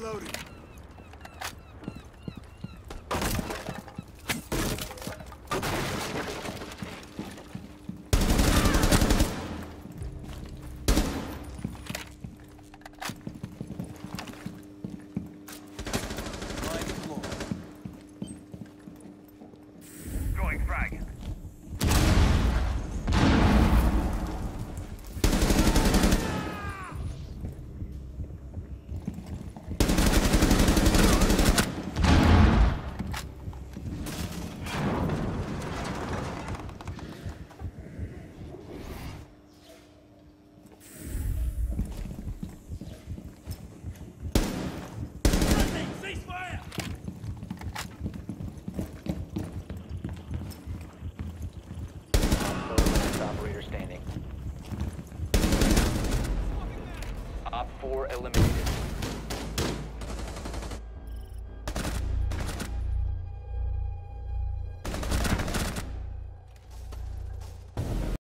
Reloading. Going frag. Standing. Op 4 eliminated.